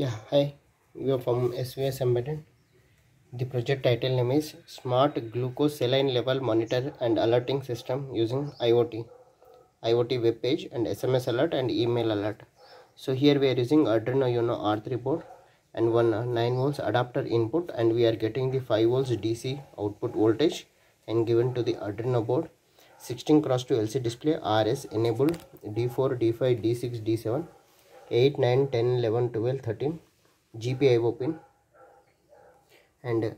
Yeah, hi. We are from SVS Embedded. The project title name is Smart Glucose Saline Level Monitor and Alerting System using IoT. IoT web page and SMS alert and email alert. So here we are using Arduino Uno R3 board and one uh, 9 volts adapter input and we are getting the 5 volts DC output voltage and given to the Arduino board 16 cross to LCD display RS enabled D4, D5, D6, D7 8 9 10 11 12 13 gpio pin. And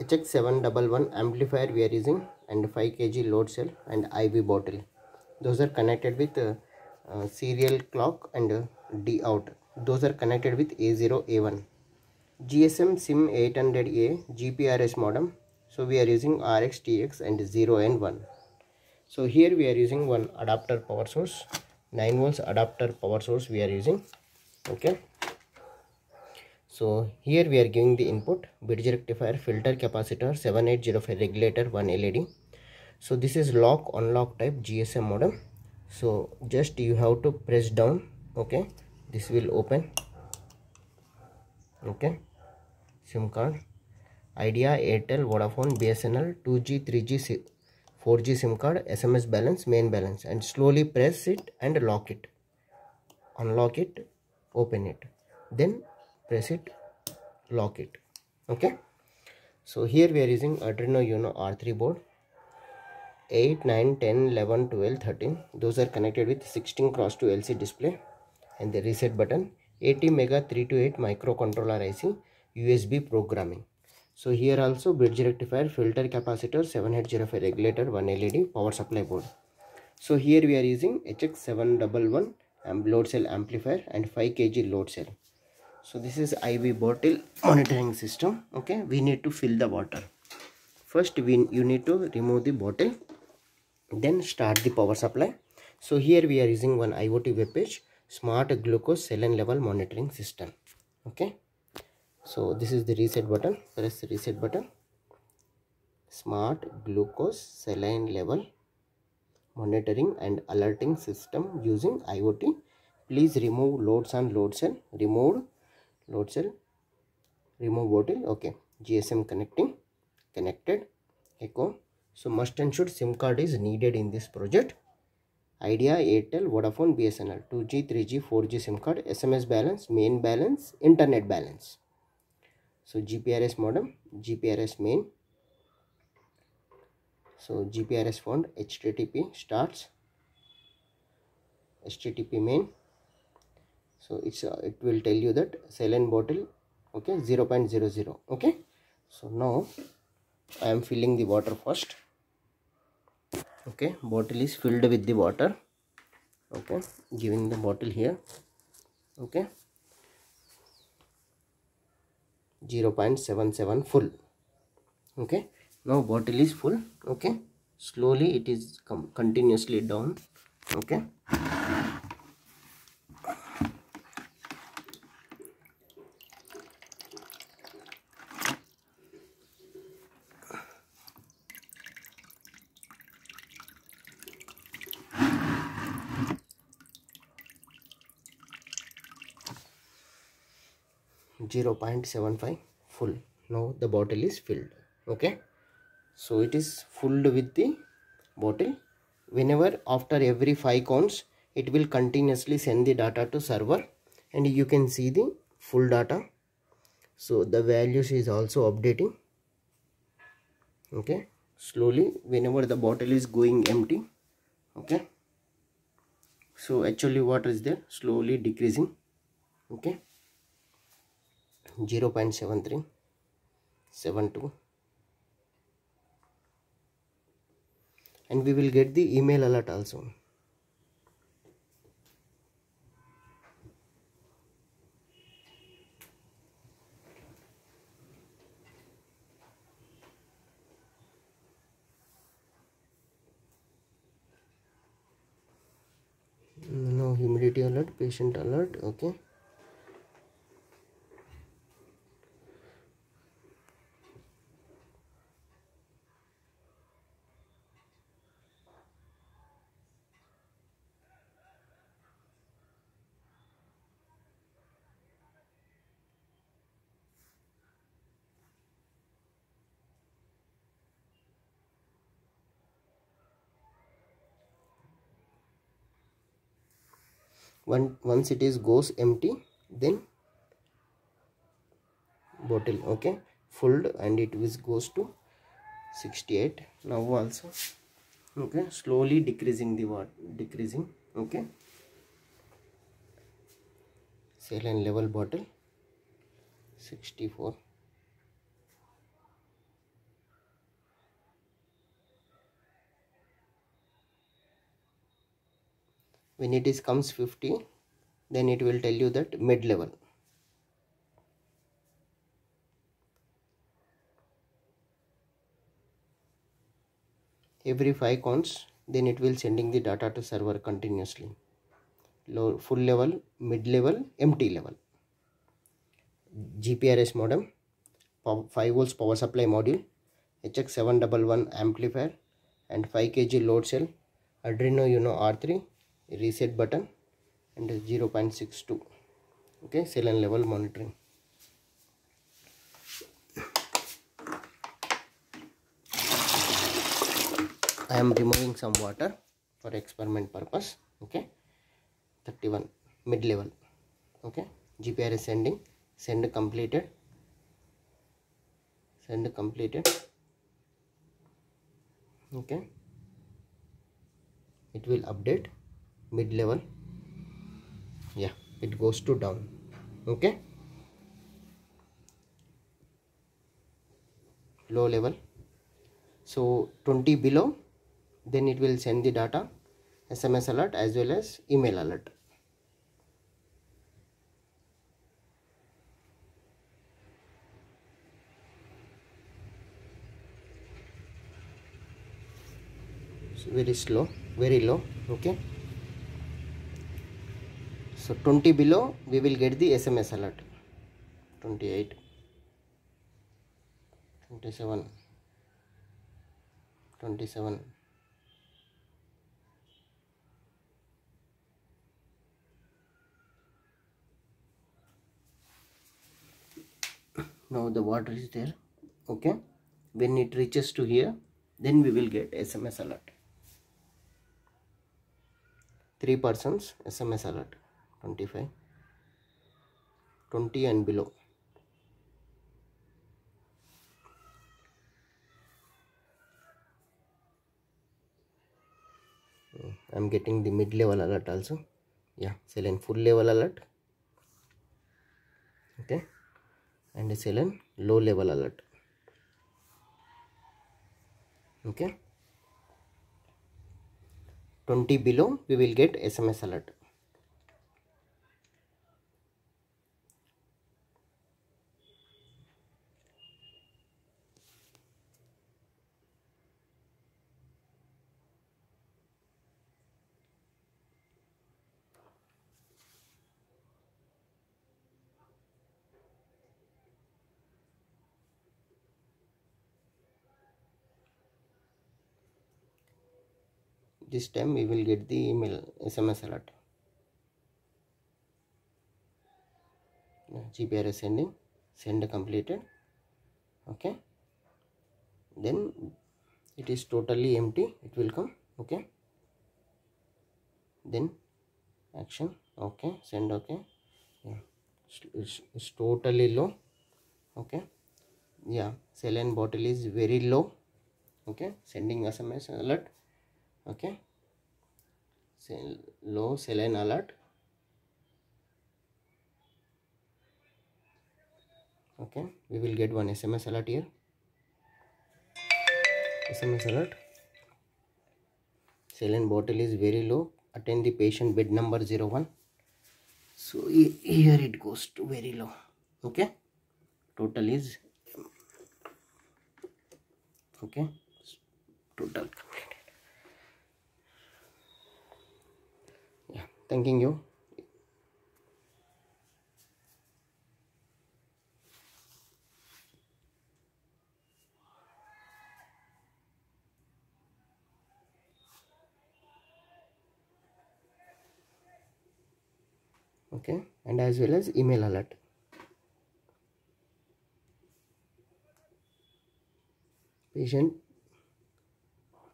hx711 amplifier we are using and 5 kg load cell and iv bottle. Those are connected with uh, uh, serial clock and uh, d out those are connected with a0 a1 gsm sim 800a gprs modem. So we are using rx tx and 0 and 1 so here we are using one adapter power source 9 volts adapter power source we are using okay? So here we are giving the input bridge rectifier filter capacitor 7805 regulator one led so this is lock unlock type gsm modem. So just you have to press down okay? This will open okay? Sim card idea airtel vodafone bsnl 2g 3g 4G SIM card, SMS balance, main balance and slowly press it and lock it. Unlock it, open it. Then press it, lock it. Okay. So here we are using Arduino Uno R3 board. 8, 9, 10, 11, 12, 13. Those are connected with 16 cross to LC display and the reset button. ATmega 328 microcontroller IC USB programming so here also bridge rectifier filter capacitor 7805 regulator 1 led power supply board. So here we are using hx711 and load cell amplifier and 5 kg load cell. So this is iv bottle monitoring system okay? We need to fill the water. First we you need to remove the bottle then start the power supply. So here we are using one iot web page smart glucose saline level monitoring system okay so this is the reset button. Press reset button. Smart glucose saline level monitoring and alerting system using iot please remove loads and load cell. Remove load cell. Remove bottle. Okay. Gsm connecting. Connected. Echo. So must and should sim card is needed in this project. Idea airtel vodafone bsnl 2g 3g 4g sim card sms balance main balance internet balance so gprs modem gprs main. So gprs font http starts. Http main. So it's uh, it will tell you that saline bottle okay 0 0.00 okay. So now i am filling the water first okay. Bottle is filled with the water okay. Giving the bottle here okay 0.77 full. Okay? Now bottle is full. Okay? Slowly it is continuously down. Okay Zero point seven five full. Now the bottle is filled okay? So it is filled with the bottle. Whenever after every five counts it will continuously send the data to server and you can see the full data. So the values is also updating okay? Slowly whenever the bottle is going empty okay? So actually water is there? Slowly decreasing okay 0 0.73 72 and we will get the email alert also. No humidity alert patient alert okay one once it is goes empty then bottle okay? Filled and it is goes to 68 now also okay? Slowly decreasing the what decreasing okay? Saline level bottle 64 when it is comes 50 then it will tell you that mid level. Every 5 counts then it will sending the data to server continuously. Low full level mid level empty level. Gprs modem 5 volts power supply module hx711 amplifier and 5 kg load cell arduino uno r3 reset button and 0.62 okay saline level monitoring. I am removing some water for experiment purpose. Okay 31 mid level okay GPRS sending. Send completed. Send completed. Okay it will update mid level yeah it goes to down. Okay. Low level. So 20 below then it will send the data sms alert as well as email alert. Very slow very low. Okay so 20 below we will get the sms alert. 28 27 27 now the water is there okay? When it reaches to here then we will get sms alert. Three persons sms alert 25 20 and below. Hmm, I'm getting the mid level alert also. Yeah saline full level alert. Okay. And saline low level alert. Okay. 20 below we will get sms alert this time we will get the email sms alert. Gprs sending send completed. Okay. Then it is totally empty. It will come. Okay. Then action. Okay. Send. Okay. Yeah. It's, it's totally low. Okay. Yeah. Saline bottle is very low. Okay. Sending sms alert okay. Low saline alert. Okay. We will get one sms alert here. Sms alert. Saline bottle is very low. Attend the patient bed number 01 so here it goes to very low. Okay. Total is okay. Total yeah thanking you. Okay and as well as email alert. Patient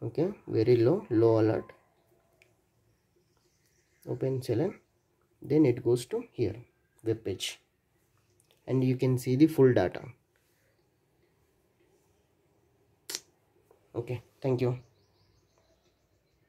okay very low low alert open saline then it goes to here web page. And you can see the full data. Okay thank you